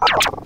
you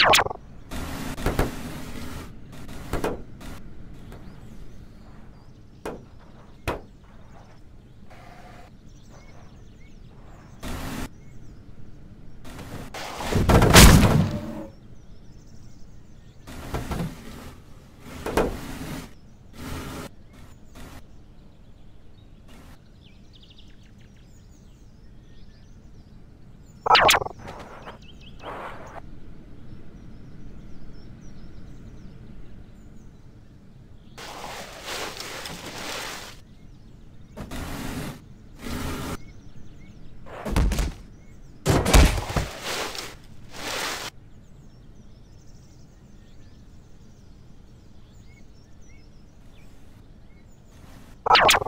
you you